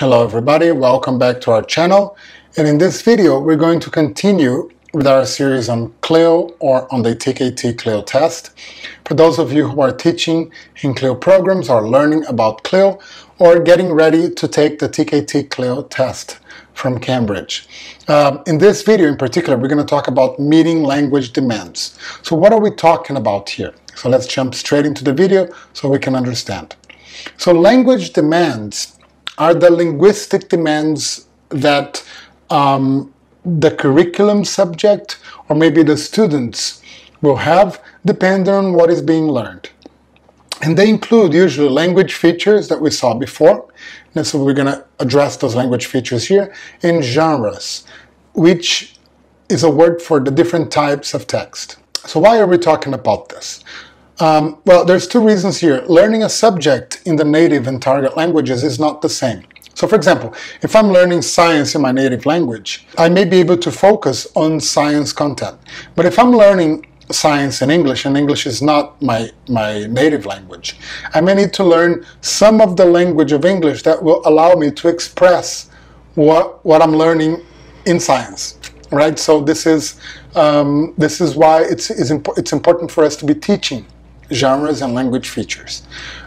Hello everybody, welcome back to our channel. And in this video, we're going to continue with our series on CLIL or on the TKT CLIL test. For those of you who are teaching in CLIL programs or learning about CLIL or getting ready to take the TKT CLIL test from Cambridge. Um, in this video in particular, we're going to talk about meeting language demands. So what are we talking about here? So let's jump straight into the video so we can understand. So language demands are the linguistic demands that um, the curriculum subject or maybe the students will have depending on what is being learned. And they include usually language features that we saw before. And so we're going to address those language features here in genres, which is a word for the different types of text. So why are we talking about this? Um, well, there's two reasons here. Learning a subject in the native and target languages is not the same. So for example, if I'm learning science in my native language, I may be able to focus on science content. But if I'm learning science in English, and English is not my, my native language, I may need to learn some of the language of English that will allow me to express what, what I'm learning in science right? So this is um, this is why it's it's, impo it's important for us to be teaching genres and language features.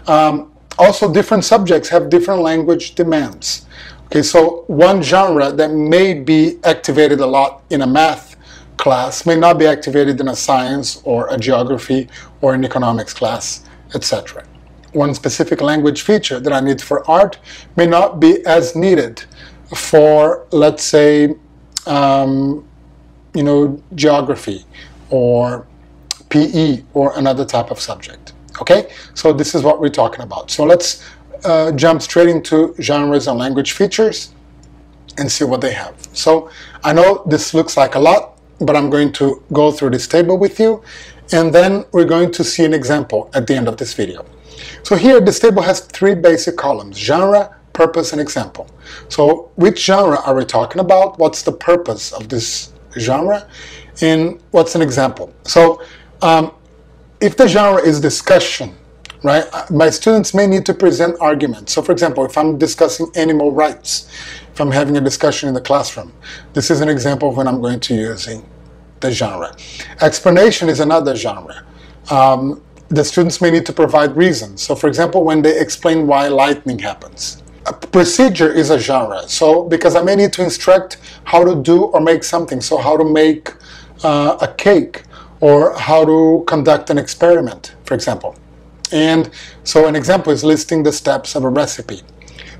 Um, also, different subjects have different language demands. Okay, so one genre that may be activated a lot in a math class may not be activated in a science or a geography or an economics class, etc. One specific language feature that I need for art may not be as needed for, let's say, um, you know, geography or PE or another type of subject. Okay, so this is what we're talking about. So let's uh, jump straight into genres and language features and see what they have. So I know this looks like a lot, but I'm going to go through this table with you and then we're going to see an example at the end of this video. So here this table has three basic columns, genre, purpose, and example. So which genre are we talking about? What's the purpose of this genre? And what's an example? So um, if the genre is discussion, right, uh, my students may need to present arguments. So for example, if I'm discussing animal rights, if I'm having a discussion in the classroom, this is an example of when I'm going to using the genre. Explanation is another genre. Um, the students may need to provide reasons. So for example, when they explain why lightning happens. A procedure is a genre. So because I may need to instruct how to do or make something. So how to make uh, a cake or how to conduct an experiment, for example. And so an example is listing the steps of a recipe.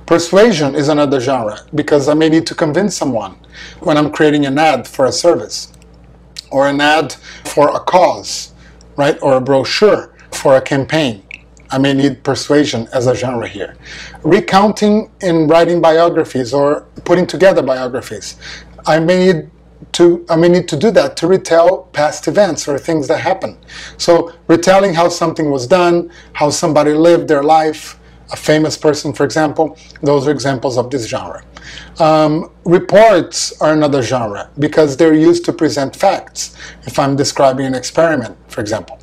Persuasion is another genre because I may need to convince someone when I'm creating an ad for a service or an ad for a cause, right? Or a brochure for a campaign. I may need persuasion as a genre here. Recounting and writing biographies or putting together biographies. I may need to I may need to do that to retell past events or things that happen. So retelling how something was done, how somebody lived their life, a famous person, for example, those are examples of this genre. Um, reports are another genre because they're used to present facts. If I'm describing an experiment, for example,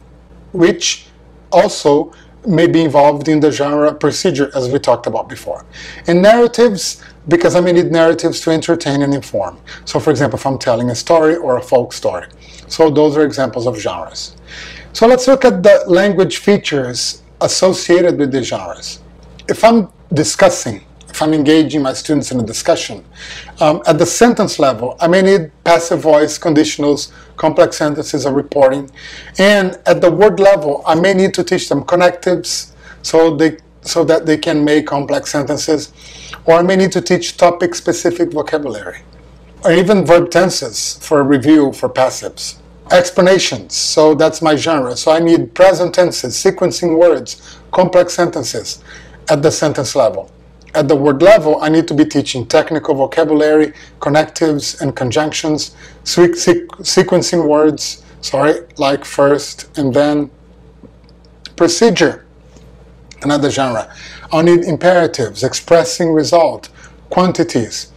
which also may be involved in the genre procedure as we talked about before. And narratives because I may need narratives to entertain and inform. So for example, if I'm telling a story or a folk story. So those are examples of genres. So let's look at the language features associated with the genres. If I'm discussing, if I'm engaging my students in a discussion, um, at the sentence level, I may need passive voice, conditionals, complex sentences or reporting. And at the word level, I may need to teach them connectives so they so that they can make complex sentences, or I may need to teach topic-specific vocabulary, or even verb tenses for review for passives. Explanations, so that's my genre. So I need present tenses, sequencing words, complex sentences at the sentence level. At the word level, I need to be teaching technical vocabulary, connectives and conjunctions, sequencing words, sorry, like first and then. Procedure, another genre. I need imperatives, expressing result, quantities.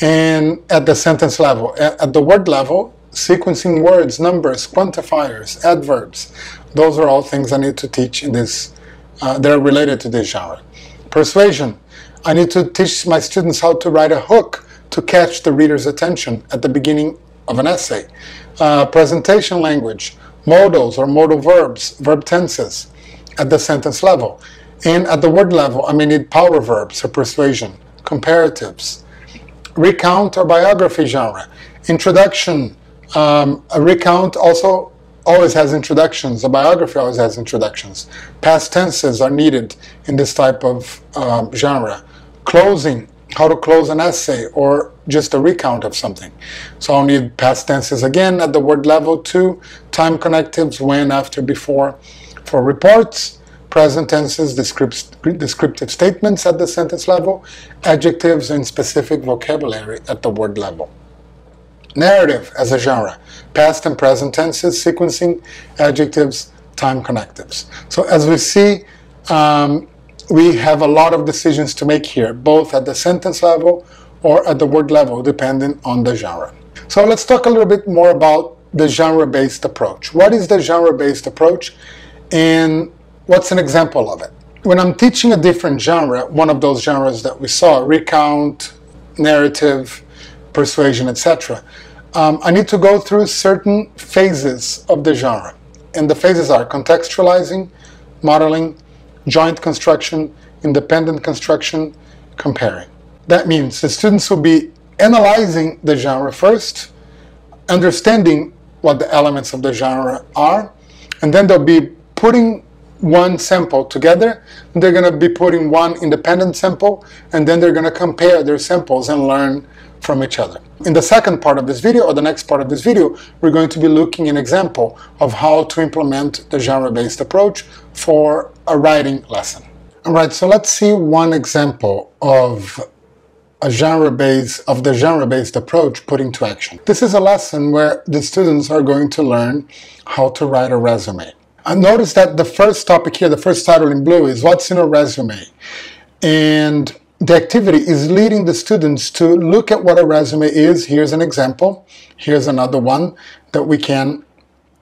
And at the sentence level, at the word level, sequencing words, numbers, quantifiers, adverbs. Those are all things I need to teach in this, uh, they're related to this genre. Persuasion, I need to teach my students how to write a hook to catch the reader's attention at the beginning of an essay. Uh, presentation language, modals or modal verbs, verb tenses at the sentence level. And at the word level, I may need power verbs for persuasion, comparatives, recount or biography genre, introduction. Um, a recount also always has introductions. A biography always has introductions. Past tenses are needed in this type of um, genre. Closing, how to close an essay or just a recount of something. So I'll need past tenses again at the word level too. Time connectives, when, after, before. For reports, present tenses, descriptive statements at the sentence level, adjectives and specific vocabulary at the word level. Narrative as a genre, past and present tenses, sequencing, adjectives, time connectives. So as we see, um, we have a lot of decisions to make here, both at the sentence level or at the word level, depending on the genre. So let's talk a little bit more about the genre-based approach. What is the genre-based approach and What's an example of it? When I'm teaching a different genre, one of those genres that we saw, recount, narrative, persuasion, etc., um, I need to go through certain phases of the genre. And the phases are contextualizing, modeling, joint construction, independent construction, comparing. That means the students will be analyzing the genre first, understanding what the elements of the genre are, and then they'll be putting one sample together. They're going to be putting one independent sample, and then they're going to compare their samples and learn from each other. In the second part of this video, or the next part of this video, we're going to be looking an example of how to implement the genre-based approach for a writing lesson. All right, so let's see one example of a genre-based of the genre-based approach put into action. This is a lesson where the students are going to learn how to write a resume. I noticed that the first topic here, the first title in blue is what's in a resume. And the activity is leading the students to look at what a resume is. Here's an example. Here's another one that we can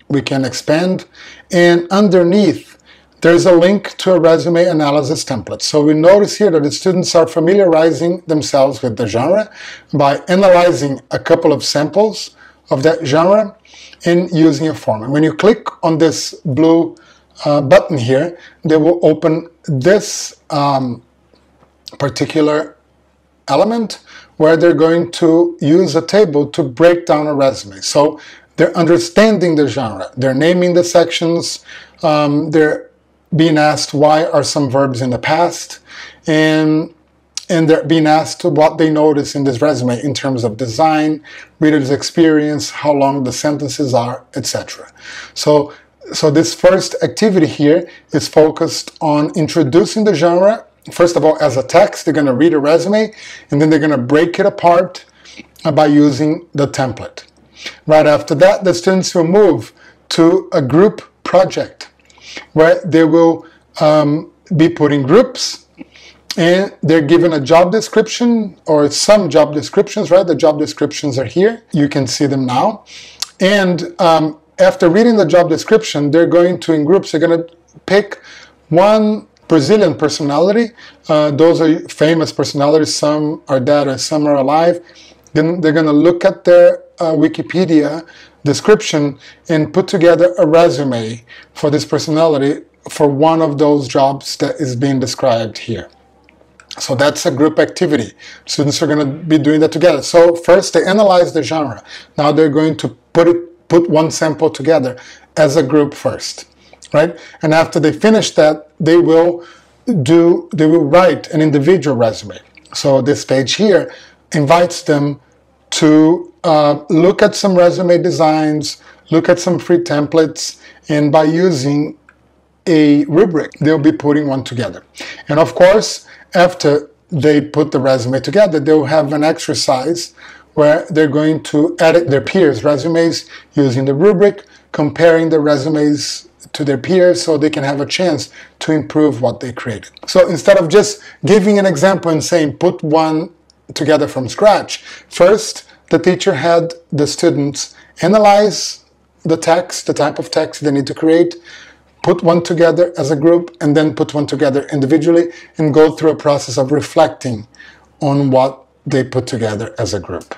we can expand. And underneath, there's a link to a resume analysis template. So we notice here that the students are familiarizing themselves with the genre by analyzing a couple of samples of that genre in using a form. And when you click on this blue uh, button here, they will open this um, particular element where they're going to use a table to break down a resume. So they're understanding the genre, they're naming the sections, um, they're being asked why are some verbs in the past, and and they're being asked what they notice in this resume in terms of design, reader's experience, how long the sentences are, etc. So, so this first activity here is focused on introducing the genre. First of all, as a text, they're going to read a resume, and then they're going to break it apart by using the template. Right after that, the students will move to a group project where they will um, be putting groups and they're given a job description or some job descriptions, right? The job descriptions are here. You can see them now. And um, after reading the job description, they're going to, in groups, they're going to pick one Brazilian personality. Uh, those are famous personalities. Some are dead and some are alive. Then they're going to look at their uh, Wikipedia description and put together a resume for this personality for one of those jobs that is being described here. So that's a group activity. Students are going to be doing that together. So first they analyze the genre. Now they're going to put it, put one sample together as a group first, right? And after they finish that, they will do, they will write an individual resume. So this page here invites them to uh, look at some resume designs, look at some free templates, and by using a rubric, they'll be putting one together. And of course, after they put the resume together, they'll have an exercise where they're going to edit their peers' resumes using the rubric, comparing the resumes to their peers so they can have a chance to improve what they created. So instead of just giving an example and saying put one together from scratch, first the teacher had the students analyze the text, the type of text they need to create, put one together as a group and then put one together individually and go through a process of reflecting on what they put together as a group.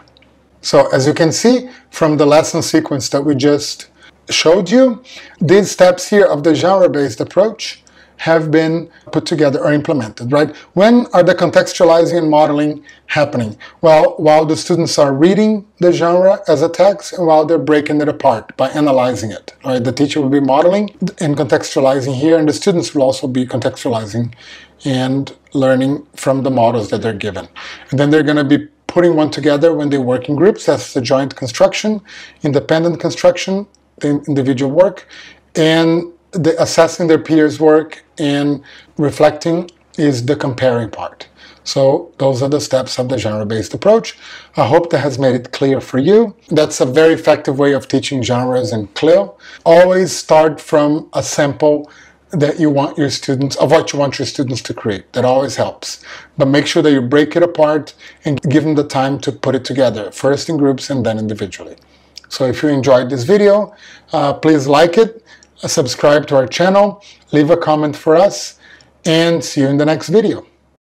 So as you can see from the lesson sequence that we just showed you, these steps here of the genre-based approach have been put together or implemented, right? When are the contextualizing and modeling happening? Well, while the students are reading the genre as a text and while they're breaking it apart by analyzing it, right? The teacher will be modeling and contextualizing here and the students will also be contextualizing and learning from the models that they're given. And then they're going to be putting one together when they work in groups. That's the joint construction, independent construction, the individual work, and the assessing their peers' work and reflecting is the comparing part. So those are the steps of the genre-based approach. I hope that has made it clear for you. That's a very effective way of teaching genres in CLIL. Always start from a sample that you want your students, of what you want your students to create. That always helps. But make sure that you break it apart and give them the time to put it together, first in groups and then individually. So if you enjoyed this video, uh, please like it, subscribe to our channel, leave a comment for us, and see you in the next video.